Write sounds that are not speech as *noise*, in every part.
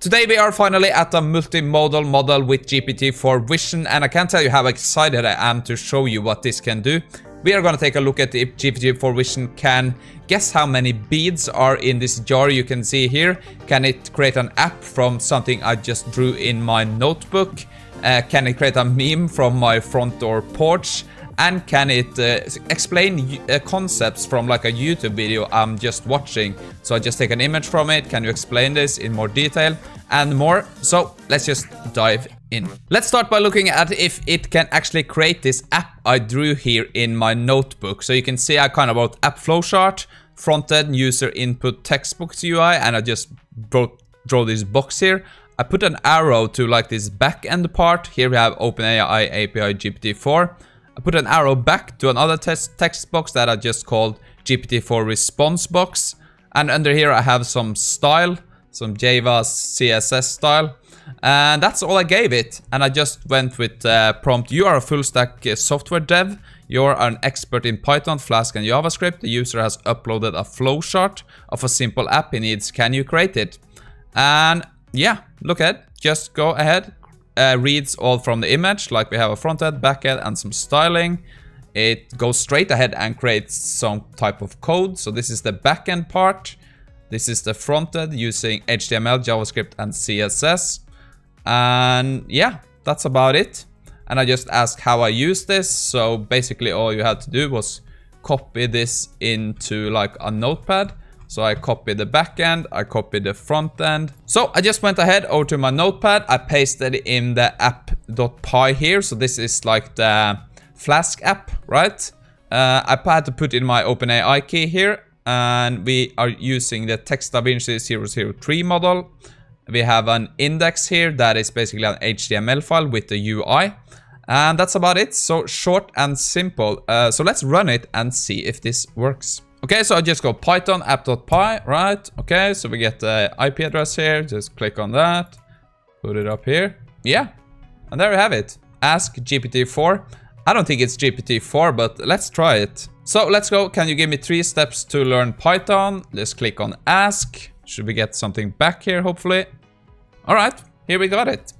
Today we are finally at a multimodal model with GPT-4 Vision and I can't tell you how excited I am to show you what this can do. We are gonna take a look at if GPT-4 Vision can guess how many beads are in this jar you can see here. Can it create an app from something I just drew in my notebook? Uh, can it create a meme from my front door porch? And can it uh, explain uh, concepts from like a YouTube video I'm just watching. So I just take an image from it, can you explain this in more detail and more. So let's just dive in. Let's start by looking at if it can actually create this app I drew here in my notebook. So you can see I kind of wrote app flowchart, frontend user input textbox UI and I just wrote, draw this box here. I put an arrow to like this backend part. Here we have OpenAI API GPT-4. I put an arrow back to another text, text box that I just called GPT-4 response box. And under here I have some style, some Java CSS style. And that's all I gave it. And I just went with uh, prompt, you are a full stack uh, software dev. You're an expert in Python, Flask and JavaScript. The user has uploaded a flowchart of a simple app he needs. Can you create it? And yeah, look at it. Just go ahead, uh, reads all from the image, like we have a front end, back end, and some styling. It goes straight ahead and creates some type of code. So this is the backend part. This is the front end using HTML, JavaScript, and CSS. And yeah, that's about it. And I just asked how I use this. So basically all you had to do was copy this into like a notepad so I copied the backend, I copied the front end. So I just went ahead over to my notepad. I pasted in the app.py here. So this is like the Flask app, right? Uh, I had to put in my OpenAI key here. And we are using the TextDaVinci 003 model. We have an index here that is basically an HTML file with the UI. And that's about it. So short and simple. Uh, so let's run it and see if this works. Okay, so I just go python app.py, right? Okay, so we get the IP address here. Just click on that. Put it up here. Yeah, and there we have it. Ask GPT-4. I don't think it's GPT-4, but let's try it. So let's go. Can you give me three steps to learn Python? Let's click on ask. Should we get something back here, hopefully? All right, here we got it.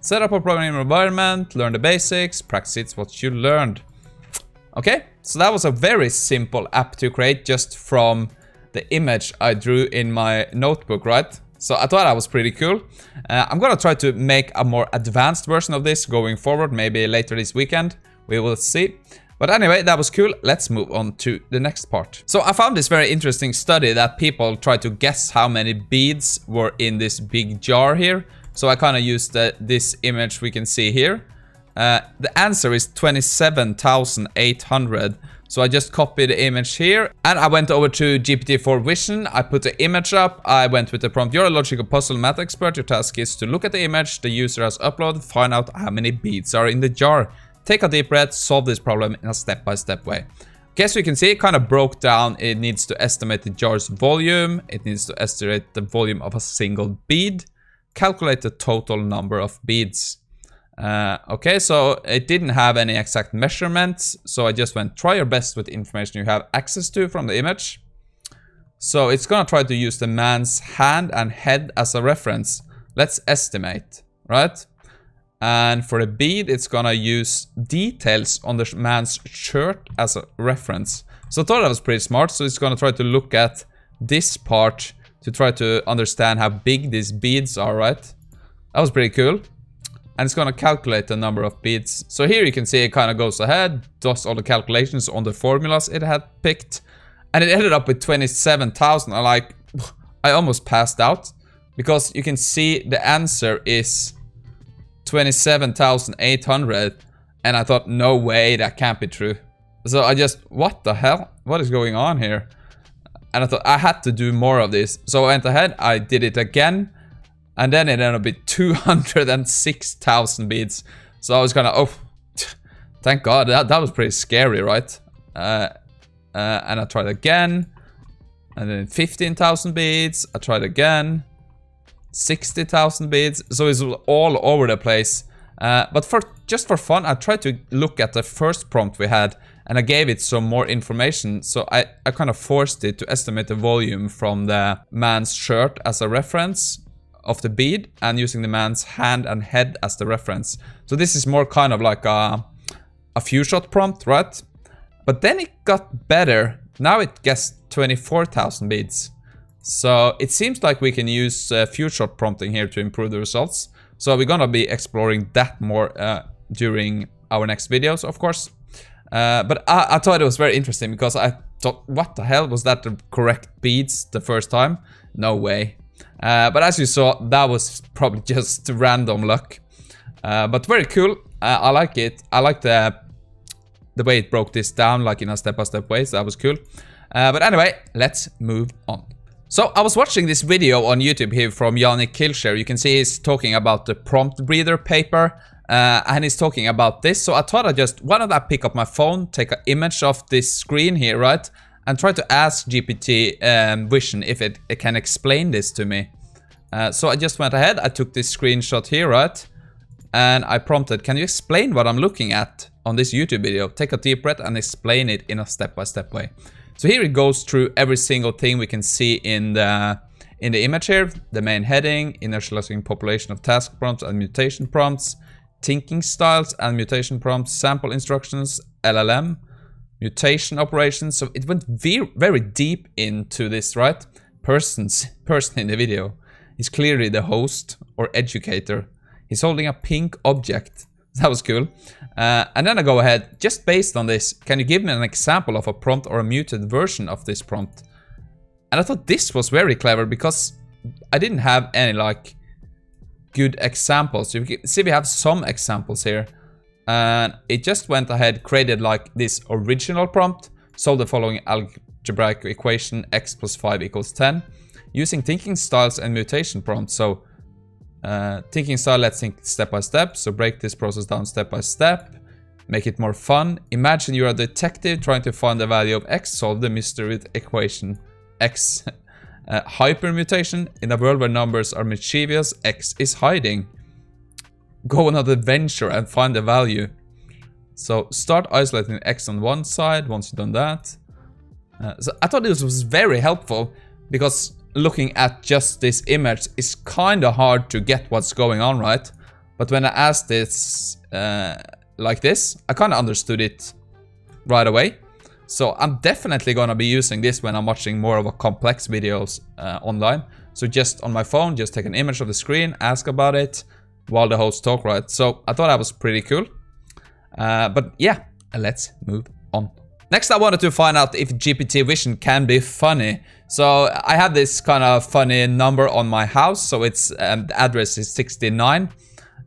Set up a programming environment, learn the basics, practice what you learned. Okay, so that was a very simple app to create just from the image I drew in my notebook, right? So I thought that was pretty cool. Uh, I'm gonna try to make a more advanced version of this going forward, maybe later this weekend. We will see. But anyway, that was cool. Let's move on to the next part. So I found this very interesting study that people try to guess how many beads were in this big jar here. So I kind of used the, this image we can see here. Uh, the answer is 27,800. So I just copied the image here and I went over to GPT-4 Vision. I put the image up. I went with the prompt, you're a logical puzzle math expert. Your task is to look at the image the user has uploaded, find out how many beads are in the jar. Take a deep breath, solve this problem in a step-by-step -step way. Okay, so you can see it kind of broke down. It needs to estimate the jar's volume. It needs to estimate the volume of a single bead. Calculate the total number of beads. Uh, okay, so it didn't have any exact measurements, so I just went try your best with the information you have access to from the image. So it's gonna try to use the man's hand and head as a reference. Let's estimate, right? And for the bead, it's gonna use details on the man's shirt as a reference. So I thought that was pretty smart, so it's gonna try to look at this part to try to understand how big these beads are, right? That was pretty cool and it's to calculate the number of beads. So here you can see it kind of goes ahead, does all the calculations on the formulas it had picked, and it ended up with 27,000. I like, *sighs* I almost passed out because you can see the answer is 27,800 and I thought, no way, that can't be true. So I just, what the hell? What is going on here? And I thought I had to do more of this. So I went ahead, I did it again and then it ended up with 206,000 beads. So I was kind of, oh, thank God. That, that was pretty scary, right? Uh, uh, and I tried again. And then 15,000 beads. I tried again. 60,000 beads. So it's all over the place. Uh, but for just for fun, I tried to look at the first prompt we had and I gave it some more information. So I, I kind of forced it to estimate the volume from the man's shirt as a reference of the bead and using the man's hand and head as the reference. So this is more kind of like a, a few shot prompt, right? But then it got better. Now it gets 24,000 beads. So it seems like we can use uh, few shot prompting here to improve the results. So we're gonna be exploring that more uh, during our next videos, of course. Uh, but I, I, thought it was very interesting because I thought, what the hell, was that the correct beads the first time? No way. Uh, but as you saw, that was probably *laughs* just random luck. Uh, but very cool. Uh, I like it. I like the the way it broke this down, like in a step-by-step -step way. So that was cool. Uh, but anyway, let's move on. So I was watching this video on YouTube here from Yannic Kilcher. You can see he's talking about the prompt breeder paper. Uh, and he's talking about this. So I thought I just, why don't I pick up my phone, take an image of this screen here, right? And try to ask GPT um, Vision if it, it, can explain this to me. Uh, so I just went ahead, I took this screenshot here, right? And I prompted, can you explain what I'm looking at on this YouTube video? Take a deep breath and explain it in a step-by-step -step way. So here it goes through every single thing we can see in the in the image here. The main heading, initializing population of task prompts and mutation prompts, thinking styles and mutation prompts, sample instructions, LLM, mutation operations. So it went very, very deep into this, right? Persons, person in the video is clearly the host or educator. He's holding a pink object. *laughs* That was cool. Uh, and then I go ahead, just based on this, can you give me an example of a prompt or a muted version of this prompt? And I thought this was very clever because I didn't have any like good examples. You see we have some examples here. And it just went ahead, created like this original prompt, solve the following algebraic equation x plus 5 equals 10, using thinking styles and mutation prompts. So uh, thinking style, let's think step by step. So break this process down step by step. Make it more fun. Imagine you're a detective trying to find the value of x, solve the mystery with equation x *laughs* uh, hypermutation. In a world where numbers are mischievous, X is hiding. Go on an adventure and find the value. So start isolating X on one side once you've done that. Uh, so I thought this was very helpful because looking at just this image is kind of hard to get what's going on, right? But when I asked this uh, like this, I kind of understood it right away. So I'm definitely gonna be using this when I'm watching more of a complex videos uh, online. So just on my phone, just take an image of the screen, ask about it while the host talk, right? So I thought that was pretty cool. Uh, but yeah, let's move on. Next, I wanted to find out if GPT Vision can be funny. So I have this kind of funny number on my house. So it's um, the address is 69.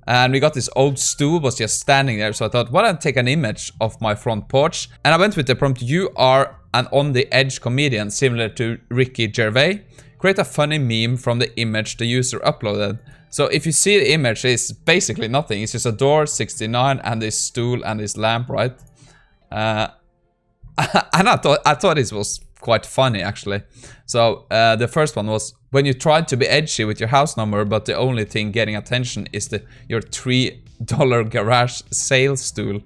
And we got this old stool was just standing there. So I thought, why don't I take an image of my front porch? And I went with the prompt, you are an on-the-edge comedian similar to Ricky Gervais. Create a funny meme from the image the user uploaded. So if you see the image, it's basically nothing. It's just a door, 69, and this stool and this lamp, right? Uh, *laughs* and I thought, I thought this was quite funny, actually. So uh, the first one was when you tried to be edgy with your house number, but the only thing getting attention is the your three dollar garage sale stool.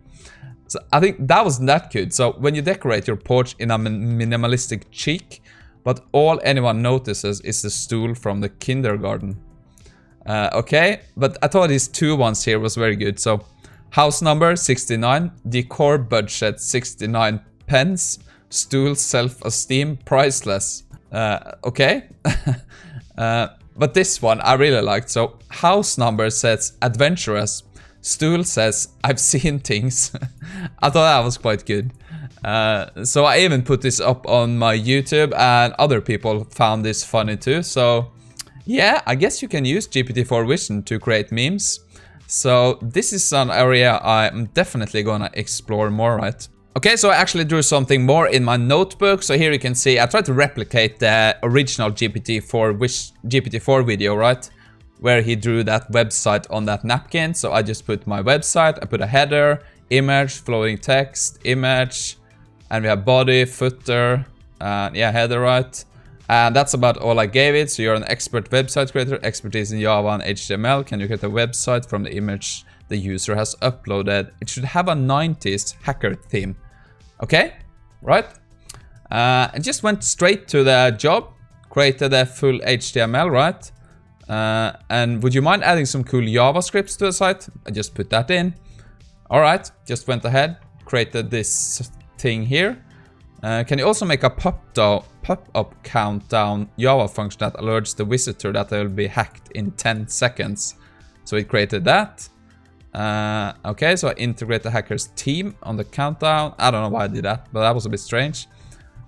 So I think that was that good. So when you decorate your porch in a minimalistic chic, but all anyone notices is the stool from the kindergarten. Uh, okay, but I thought these two ones here was very good. So house number 69, decor budget 69 pence, stool self-esteem priceless. Uh, okay. *laughs* uh, but this one I really liked. So house number says adventurous. Stool says I've seen things. *laughs* I thought that was quite good. Uh, so I even put this up on my YouTube and other people found this funny too. So yeah, I guess you can use GPT-4 Vision to create memes. So this is an area I'm definitely gonna explore more, right? Okay, so I actually drew something more in my notebook. So here you can see I tried to replicate the original GPT-4 which GPT-4 video, right? Where he drew that website on that napkin. So I just put my website, I put a header, image, flowing text, image, and we have body, footer, uh, yeah, header, right? And that's about all I gave it. So you're an expert website creator, expertise in Java and HTML. Can you create a website from the image the user has uploaded. It should have a 90s hacker theme. Okay, right? Uh, and just went straight to the job, created a full HTML, right? Uh, and would you mind adding some cool JavaScripts to the site? I just put that in. All right, just went ahead, created this thing here. Uh, can you also make a pop-up pop countdown Java function that alerts the visitor that they will be hacked in 10 seconds? So it created that. Uh, okay, so I integrate the hacker's team on the countdown. I don't know why I did that, but that was a bit strange.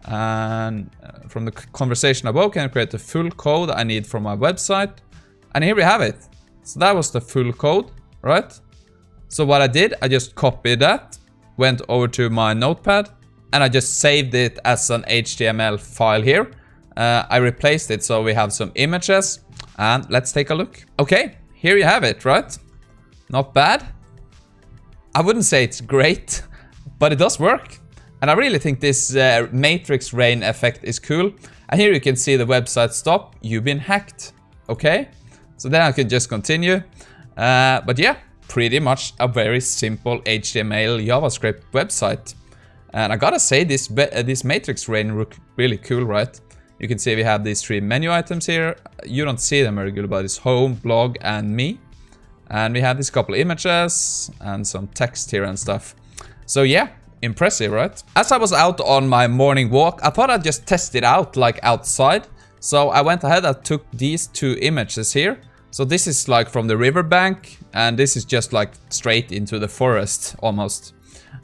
And uh, from the conversation above, can I create the full code I need from my website? And here we have it. So that was the full code, right? So what I did, I just copied that, went over to my notepad, and I just saved it as an HTML file here. Uh, I replaced it so we have some images, and let's take a look. Okay, here you have it, right? Not bad. I wouldn't say it's great, *laughs* but it does work. And I really think this uh, matrix rain effect is cool. And here you can see the website stop. You've been hacked. Okay. So then I can just continue. Uh, but yeah, pretty much a very simple HTML JavaScript website. And I gotta say, this uh, this matrix rain look really cool, right? You can see we have these three menu items here. You don't see them very good, but it's home, blog, and me. And we have these couple images and some text here and stuff. So yeah, Impressive, right? As I was out on my morning walk, I thought I'd just test it out, like outside. So I went ahead and took these two images here. So this is like from the riverbank, and this is just like straight into the forest, almost.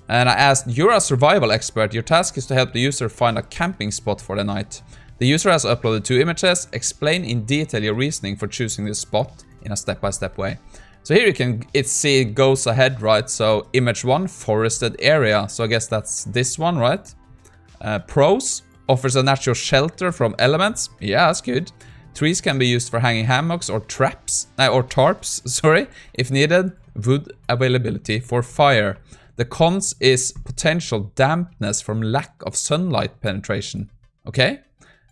And I asked, you're a survival expert, your task is to help the user find a camping spot for the night. The user has uploaded two images, explain in detail your reasoning for choosing this spot in a step-by-step -step way. So here you can it see it goes ahead, right? So image one, forested area. So I guess that's this one, right? Uh, pros offers a natural shelter from elements. Yeah, that's good. Trees can be used for hanging hammocks or traps uh, or tarps, *laughs* sorry, if needed. Wood availability for fire. The cons is potential dampness from lack of sunlight penetration. Okay?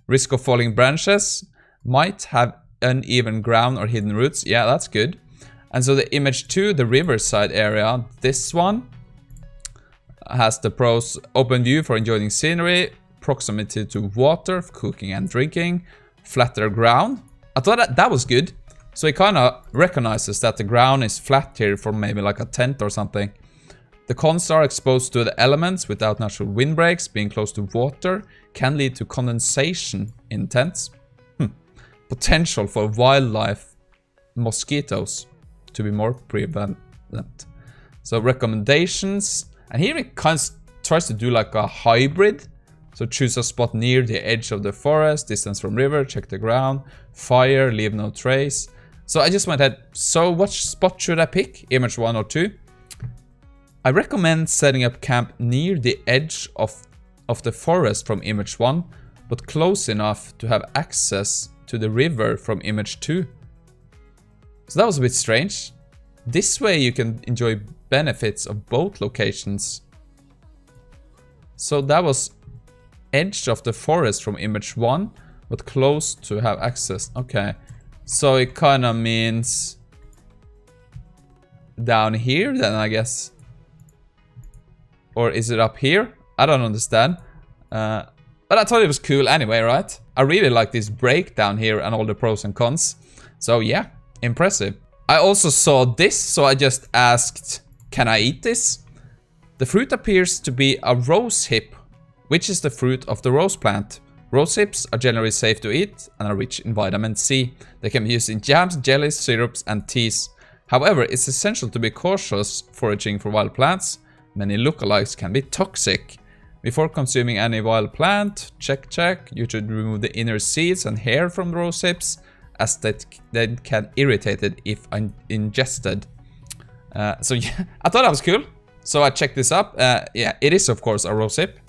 Risk of falling branches. Might have uneven ground or hidden roots. Yeah, that's good. And so the image 2, the riverside area, this one has the pros open view for enjoying scenery, proximity to water for cooking and drinking, flatter ground. I thought that, that was good. So it kind of recognizes that the ground is flat here for maybe like a tent or something. The cons are exposed to the elements without natural windbreaks, being close to water, can lead to condensation in tents. Hmm. Potential for wildlife, mosquitoes to be more prevalent. So recommendations, and here it kind of tries to do like a hybrid. So choose a spot near the edge of the forest, distance from river, check the ground, fire, leave no trace. So I just went ahead, so what spot should I pick? Image 1 or 2? I recommend setting up camp near the edge of, of the forest from image 1, but close enough to have access to the river from image 2. So that was a bit strange. This way you can enjoy benefits of both locations. So that was edge of the forest from image 1, but close to have access. Okay, so it kind of means down here then I guess. Or is it up here? I don't understand. Uh, but I thought it was cool anyway, right? I really like this breakdown here and all the pros and cons. So yeah, Impressive. I also saw this, so I just asked, can I eat this? The fruit appears to be a rose hip, which is the fruit of the rose plant. Rose hips are generally safe to eat and are rich in vitamin C. They can be used in jams, jellies, syrups and teas. However, it's essential to be cautious foraging for wild plants. Many lookalikes can be toxic. Before consuming any wild plant, check check, you should remove the inner seeds and hair from the rose hips as that, that can irritate it if ingested. Uh, so *laughs* yeah, I thought that was cool. So I checked this up. Uh, yeah, it is of course a rose hip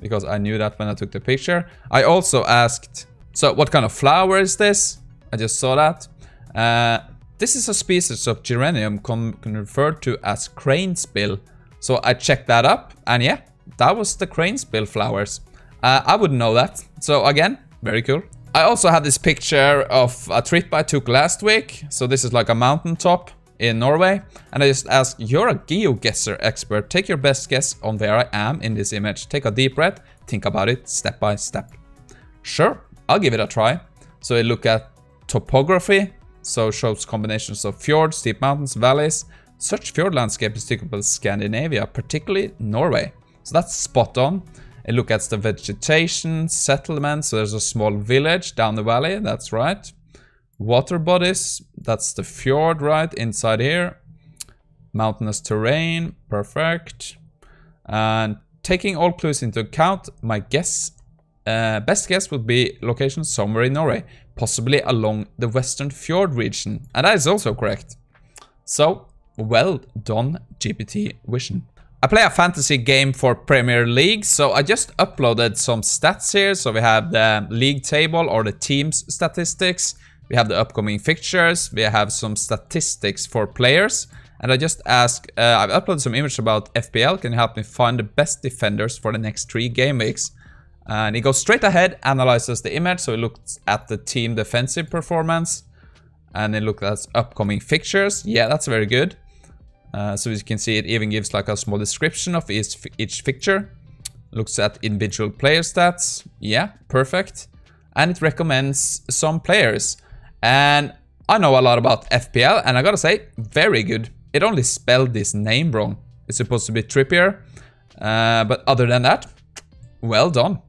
because I knew that when I took the picture. I also asked, so what kind of flower is this? I just saw that. Uh, this is a species of geranium referred to as crane's bill. So I checked that up and yeah, that was the crane's bill flowers. Uh, I wouldn't know that. So again, very cool. I also had this picture of a trip I took last week. So this is like a mountaintop in Norway. And I just ask, you're a GeoGuessr expert. Take your best guess on where I am in this image. Take a deep breath, think about it step by step. Sure, I'll give it a try. So I look at topography, So shows combinations of fjords, steep mountains, valleys. Such fjord landscape is typical of Scandinavia, particularly Norway. So that's spot on. It look at the vegetation, settlements. So there's a small village down the valley. That's right. Water bodies. That's the fjord right inside here. Mountainous terrain. Perfect. And taking all clues into account, my guess, uh, best guess would be location somewhere in Norway, possibly along the western fjord region. And that is also correct. So, well done, GPT Vision. I play a fantasy game for Premier League, so I just uploaded some stats here. So we have the league table or the team's statistics. We have the upcoming fixtures. We have some statistics for players. And I just asked, uh, I've uploaded some images about FPL. Can you help me find the best defenders for the next three game weeks? And he goes straight ahead, analyzes the image. So he looks at the team defensive performance. And he looks at upcoming fixtures. Yeah, that's very good. Uh, so as you can see, it even gives like a small description of each, each fixture. Looks at individual player stats. Yeah, perfect. And it recommends some players. And I know a lot about FPL, and I gotta say, very good. It only spelled this name wrong. It's supposed to be Trippier. Uh, but other than that, well done.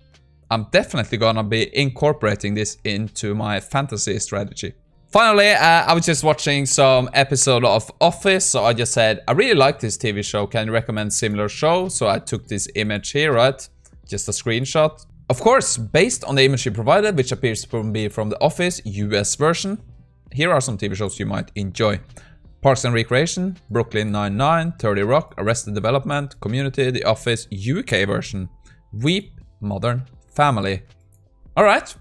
I'm definitely gonna be incorporating this into my fantasy strategy. Finally, uh, I was just watching some episode of Office, so I just said, I really like this TV show, can you recommend similar show? So I took this image here, right? Just a screenshot. Of course, based on the image you provided, which appears to be from the Office US version, here are some TV shows you might enjoy. Parks and Recreation, Brooklyn Nine-Nine, 30 Rock, Arrested Development, Community, The Office UK version, Veep, Modern Family. Alright,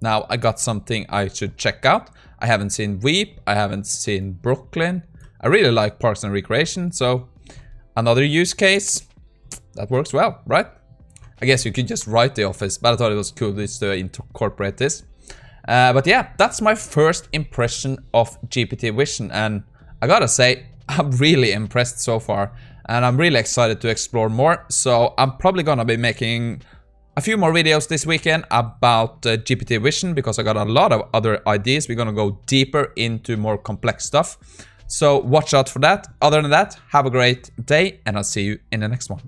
now I got something I should check out. I haven't seen Veep, I haven't seen Brooklyn. I really like Parks and Recreation, so another use case that works well, right? I guess you could just write The Office, but I thought it was cool to incorporate this. Uh, but yeah, that's my first impression of GPT Vision, and I gotta say, *laughs* I'm really impressed so far, and I'm really excited to explore more, so I'm probably gonna be making a few more videos this weekend about uh, GPT Vision because I got a lot of other ideas. We're gonna go deeper into more complex stuff. So watch out for that. Other than that, have a great day and I'll see you in the next one.